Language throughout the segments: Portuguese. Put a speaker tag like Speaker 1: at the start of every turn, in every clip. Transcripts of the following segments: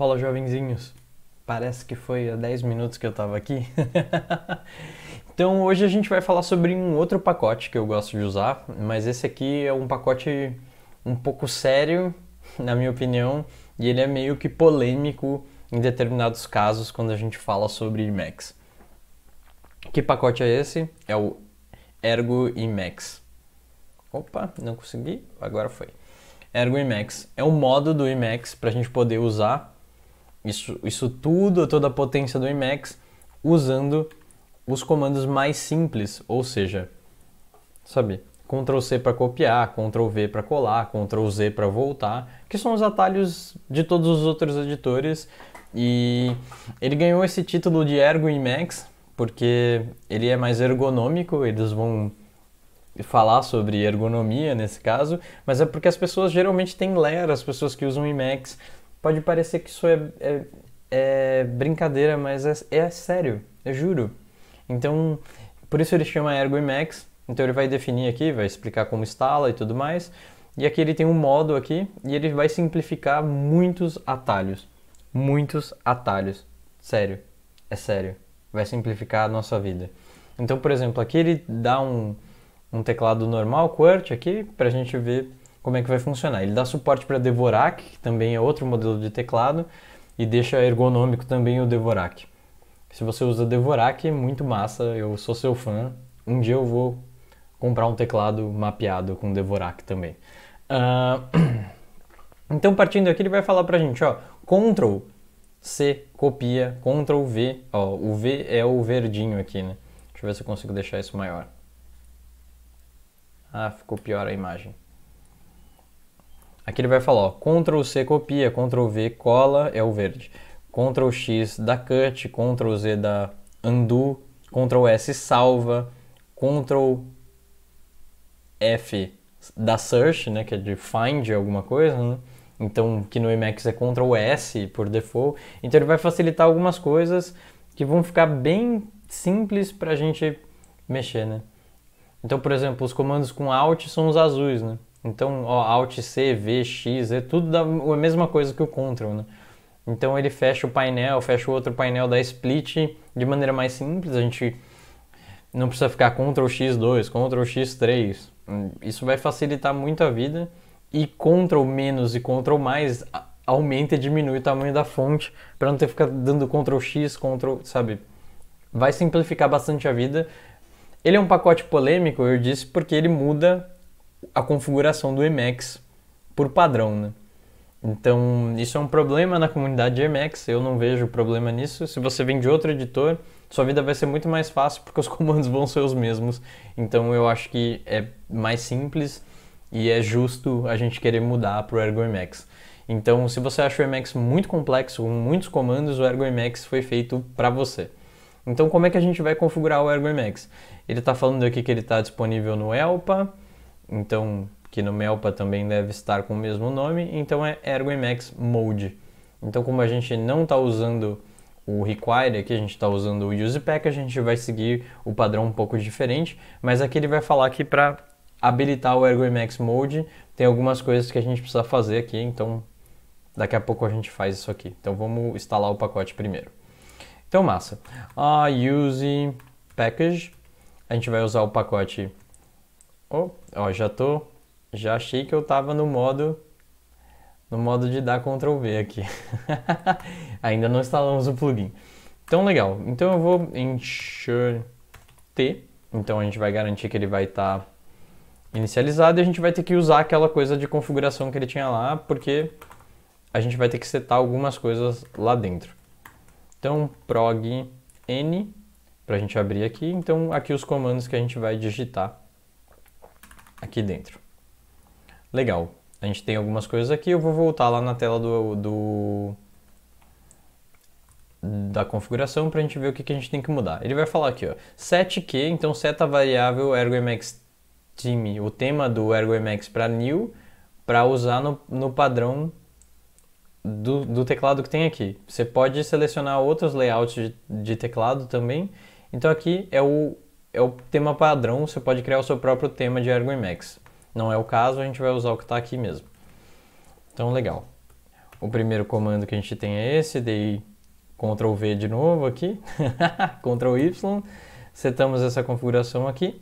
Speaker 1: Fala, jovenzinhos. Parece que foi há 10 minutos que eu tava aqui. então, hoje a gente vai falar sobre um outro pacote que eu gosto de usar, mas esse aqui é um pacote um pouco sério, na minha opinião, e ele é meio que polêmico em determinados casos quando a gente fala sobre Emacs. Que pacote é esse? É o Ergo Emacs. Opa, não consegui, agora foi. Ergo Emacs é um modo do Emacs para a gente poder usar isso, isso tudo, toda a potência do Emacs, usando os comandos mais simples, ou seja, sabe, Ctrl C para copiar, Ctrl V para colar, Ctrl Z para voltar, que são os atalhos de todos os outros editores. E ele ganhou esse título de Ergo Emacs porque ele é mais ergonômico, eles vão falar sobre ergonomia nesse caso, mas é porque as pessoas geralmente têm ler, as pessoas que usam Emacs. Pode parecer que isso é, é, é brincadeira, mas é, é, sério, eu juro. Então, por isso ele chama Ergo Emacs. Então ele vai definir aqui, vai explicar como instala e tudo mais. E aqui ele tem um modo aqui e ele vai simplificar muitos atalhos. Muitos atalhos. Sério, é sério. Vai simplificar a nossa vida. Então, por exemplo, aqui ele dá um, um teclado normal, QWERTY aqui, para a gente ver como é que vai funcionar. Ele dá suporte para Devorak, que também é outro modelo de teclado, e deixa ergonômico também o Devorak. Se você usa Devorak, é muito massa, eu sou seu fã. Um dia eu vou comprar um teclado mapeado com Devorak também. Uh... Então, partindo aqui, ele vai falar para a gente, ó, Ctrl C, copia, Ctrl V, ó, o V é o verdinho aqui, né? Deixa eu ver se eu consigo deixar isso maior. Ah, ficou pior a imagem. Aqui ele vai falar, ó, Ctrl C copia, Ctrl V cola é o verde. Ctrl X da cut, Ctrl Z da undo, Ctrl S salva, Ctrl F da search, né, que é de find alguma coisa, né? Então, que no Emacs é Ctrl S por default. Então ele vai facilitar algumas coisas que vão ficar bem simples para a gente mexer, né? Então, por exemplo, os comandos com Alt são os azuis, né? Então, ó, Alt C, V, X, é tudo da, a mesma coisa que o Ctrl, né? Então ele fecha o painel, fecha o outro painel da split de maneira mais simples. A gente não precisa ficar Ctrl X2, Ctrl X3. Isso vai facilitar muito a vida. E Ctrl menos e Ctrl mais aumenta e diminui o tamanho da fonte para não ter que ficar dando Ctrl X, Ctrl, sabe? Vai simplificar bastante a vida. Ele é um pacote polêmico, eu disse, porque ele muda a configuração do Emacs por padrão, né? Então, isso é um problema na comunidade de Emacs, eu não vejo problema nisso. Se você vem de outro editor, sua vida vai ser muito mais fácil porque os comandos vão ser os mesmos. Então, eu acho que é mais simples e é justo a gente querer mudar para o Ergo Emacs. Então, se você acha o Emacs muito complexo, com muitos comandos, o Ergo Emacs foi feito para você. Então, como é que a gente vai configurar o Ergo Emacs? Ele está falando aqui que ele está disponível no Elpa, então que no Melpa também deve estar com o mesmo nome, então é Ergo Emacs Mode. Então, como a gente não está usando o require aqui, a gente está usando o usepack, a gente vai seguir o padrão um pouco diferente, mas aqui ele vai falar que para habilitar o Ergo Emacs Mode tem algumas coisas que a gente precisa fazer aqui, então daqui a pouco a gente faz isso aqui. Então vamos instalar o pacote primeiro. Então massa. A use package, a gente vai usar o pacote. Oh, ó, já tô já achei que eu tava no modo no modo de dar Ctrl V aqui. Ainda não instalamos o plugin. Então legal. Então eu vou ensure T. Então a gente vai garantir que ele vai estar tá inicializado e a gente vai ter que usar aquela coisa de configuração que ele tinha lá, porque a gente vai ter que setar algumas coisas lá dentro. Então prog n para a gente abrir aqui. Então aqui os comandos que a gente vai digitar aqui dentro. Legal. A gente tem algumas coisas aqui, eu vou voltar lá na tela do, do da configuração para a gente ver o que, que a gente tem que mudar. Ele vai falar aqui, ó, setQ, então seta a variável ergoMX theme, o tema do ergoMX para new, para usar no, no padrão do, do, teclado que tem aqui. Você pode selecionar outros layouts de, de teclado também. Então aqui é o, é o tema padrão, você pode criar o seu próprio tema de ergoMX. Não é o caso, a gente vai usar o que está aqui mesmo. Então, legal. O primeiro comando que a gente tem é esse, dei Ctrl V de novo aqui, Ctrl Y, setamos essa configuração aqui.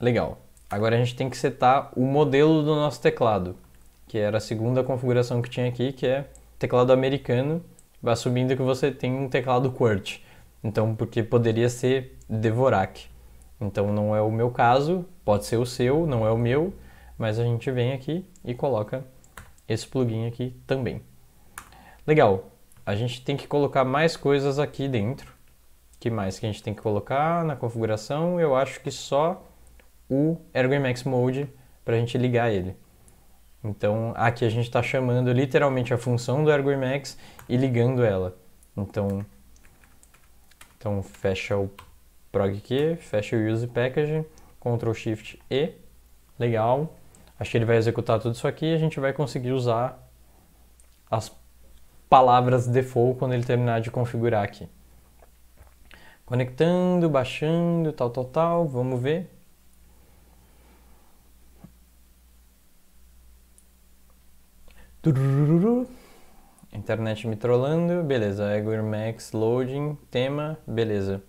Speaker 1: Legal. Agora a gente tem que setar o modelo do nosso teclado, que era a segunda configuração que tinha aqui, que é teclado americano, vai subindo que você tem um teclado QWERTY. Então, porque poderia ser Dvorak. Então não é o meu caso, pode ser o seu, não é o meu, mas a gente vem aqui e coloca esse plugin aqui também. Legal, a gente tem que colocar mais coisas aqui dentro. que mais que a gente tem que colocar na configuração? Eu acho que só o Ergoemax Mode para a gente ligar ele. Então aqui a gente está chamando literalmente a função do Ergoemax e ligando ela. Então, então fecha o prog key, fecha o use package, Ctrl Shift E, legal. Acho que ele vai executar tudo isso aqui e a gente vai conseguir usar as palavras default quando ele terminar de configurar aqui. Conectando, baixando, tal, tal, tal, vamos ver. Internet me trollando, beleza. Egor Max loading, tema, beleza.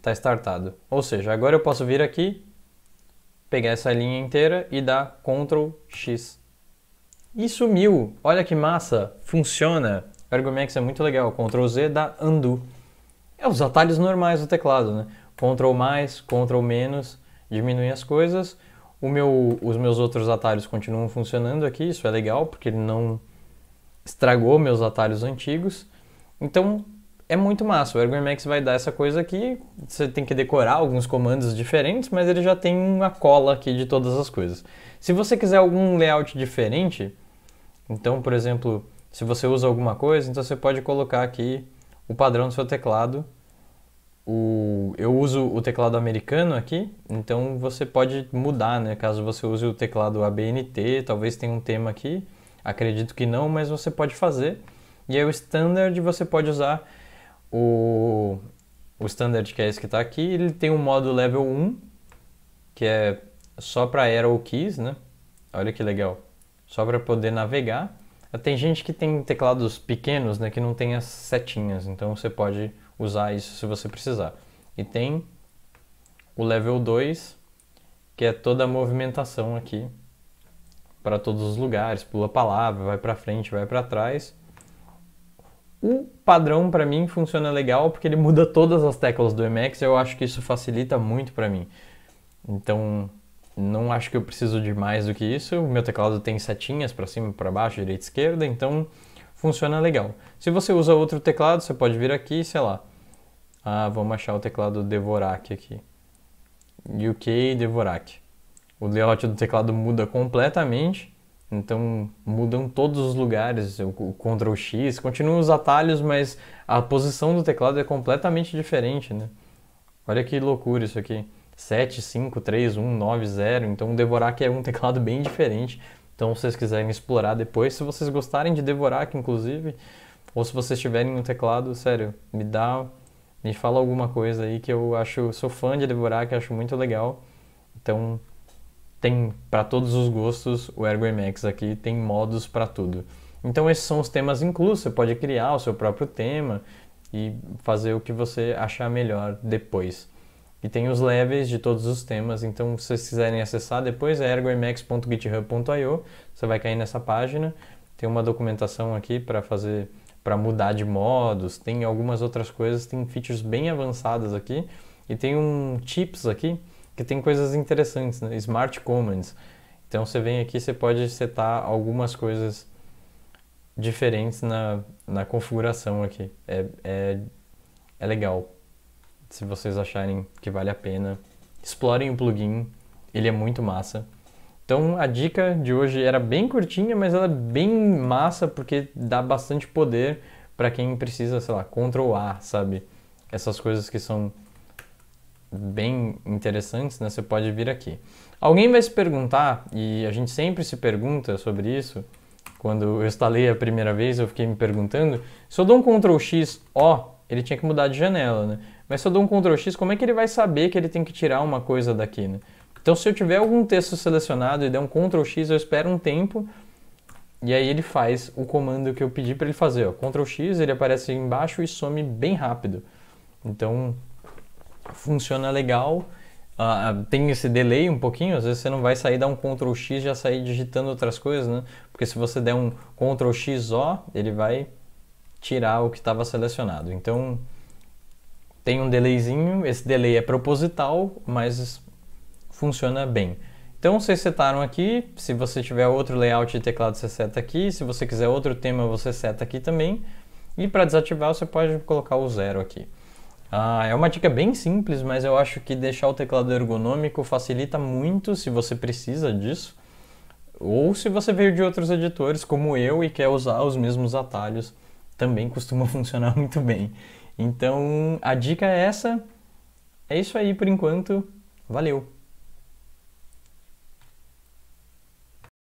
Speaker 1: Tá startado. Ou seja, agora eu posso vir aqui, pegar essa linha inteira e dar Ctrl X. E sumiu! Olha que massa! Funciona! Ergomax é muito legal. Ctrl Z dá Undo. É os atalhos normais do teclado, né? Ctrl mais, Ctrl menos, diminui as coisas. O meu, os meus outros atalhos continuam funcionando aqui, isso é legal, porque ele não estragou meus atalhos antigos. Então, é muito massa. O Ergomax vai dar essa coisa aqui, você tem que decorar alguns comandos diferentes, mas ele já tem uma cola aqui de todas as coisas. Se você quiser algum layout diferente, então, por exemplo, se você usa alguma coisa, então você pode colocar aqui o padrão do seu teclado o, eu uso o teclado americano aqui, então você pode mudar, né? Caso você use o teclado ABNT, talvez tenha um tema aqui, acredito que não, mas você pode fazer. E aí o standard você pode usar o, o standard que é esse que está aqui, ele tem um modo level 1, que é só para arrow keys, né? Olha que legal. Só para poder navegar. Tem gente que tem teclados pequenos, né, que não tem as setinhas, então você pode usar isso se você precisar. E tem o level 2, que é toda a movimentação aqui para todos os lugares, pula palavra, vai para frente, vai para trás. O padrão para mim funciona legal porque ele muda todas as teclas do Emacs eu acho que isso facilita muito para mim. Então, não acho que eu preciso de mais do que isso. O meu teclado tem setinhas para cima, para baixo, direita, esquerda, então funciona legal. Se você usa outro teclado, você pode vir aqui, sei lá. Ah, vamos achar o teclado Devorak aqui. UK Devorak. O layout do teclado muda completamente, então mudam todos os lugares, o Ctrl X, continuam os atalhos, mas a posição do teclado é completamente diferente, né? Olha que loucura isso aqui. 7, 5, 3, 1, 9, 0. Então o Devorak é um teclado bem diferente. Então, se vocês quiserem explorar depois, se vocês gostarem de Devorak, inclusive, ou se vocês tiverem um teclado, sério, me dá, me fala alguma coisa aí que eu acho, sou fã de Devorak, acho muito legal. Então, tem para todos os gostos o Ergo MX aqui, tem modos para tudo. Então, esses são os temas inclusos, você pode criar o seu próprio tema e fazer o que você achar melhor depois. E tem os levels de todos os temas, então se vocês quiserem acessar depois é ergomx.github.io, você vai cair nessa página, tem uma documentação aqui para fazer para mudar de modos, tem algumas outras coisas, tem features bem avançadas aqui e tem um tips aqui que tem coisas interessantes, né? Smart Commands. Então você vem aqui, você pode setar algumas coisas diferentes na, na configuração aqui. É, é, é legal se vocês acharem que vale a pena. Explorem o plugin, ele é muito massa. Então a dica de hoje era bem curtinha, mas ela é bem massa porque dá bastante poder para quem precisa, sei lá, controlar, sabe? Essas coisas que são bem interessantes, né? Você pode vir aqui. Alguém vai se perguntar, e a gente sempre se pergunta sobre isso, quando eu instalei a primeira vez, eu fiquei me perguntando, se eu dou um Ctrl X, ó, ele tinha que mudar de janela, né? Mas se eu dou um Ctrl X, como é que ele vai saber que ele tem que tirar uma coisa daqui, né? Então, se eu tiver algum texto selecionado e der um Ctrl X, eu espero um tempo E aí ele faz o comando que eu pedi para ele fazer, ó, Ctrl X, ele aparece embaixo e some bem rápido. Então funciona legal. Uh, tem esse delay um pouquinho, às vezes você não vai sair dar um Ctrl X e já sair digitando outras coisas, né? Porque se você der um Ctrl X ó, ele vai tirar o que estava selecionado. Então tem um delayzinho, esse delay é proposital, mas funciona bem. Então vocês setaram aqui, se você tiver outro layout de teclado você seta aqui, se você quiser outro tema você seta aqui também. E para desativar você pode colocar o zero aqui. Ah, é uma dica bem simples, mas eu acho que deixar o teclado ergonômico facilita muito se você precisa disso. Ou se você veio de outros editores como eu e quer usar os mesmos atalhos, também costuma funcionar muito bem. Então a dica é essa. É isso aí por enquanto. Valeu!